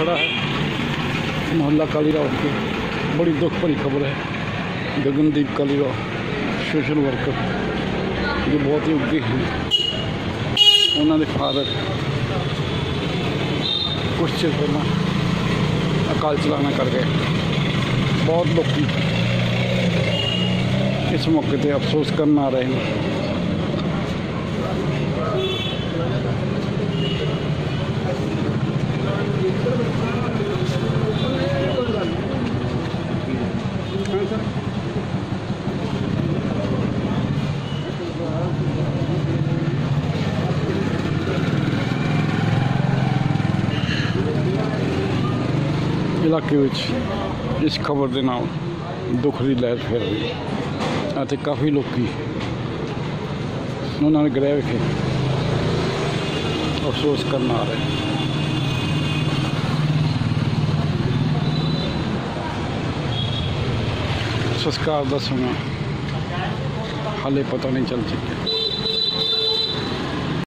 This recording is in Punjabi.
रहा है मोहल्ला कालीराव की बड़ी दुख भरी खबर है गगनदीप कालीराव सोशल वर्कर जो बहुत ही ਉੱਗੇ ਹਨ ਉਹਨਾਂ ਦੇ ਫਾਦਰ ਕੁਛ ਚਿਰ ਪਹਿਲਾਂ ਅਕਾਲ ਚਲਾਣਾ ਕਰ ਗਏ ਬਹੁਤ ਲੋਕੀ ਇਸ ਮੌਕੇ ਤੇ ਅਫਸੋਸ ਕਰਨ ਆ ਰਹੇ ਨੇ ਇਲਾਕੇ ਵਿੱਚ ਇਸ ਖਬਰ ਦੇ ਨਾਲ ਦੁੱਖ ਦੀ ਲਹਿਰ ਫੈਲ ਰਹੀ ਅਤੇ ਕਾਫੀ ਲੋਕੀ ਉਹਨਾਂ ਨੇ ਗ੍ਰਹਿ ਵਿਖੇ ਅਫਸੋਸ ਕਰਨ ਆ ਰਹੇ ਸੰਸਕਾਰ ਦਾ ਸਮਾਂ। ਹਾਲੇ ਪਤਾ ਨਹੀਂ ਚੱਲ ਚੁੱਕਿਆ।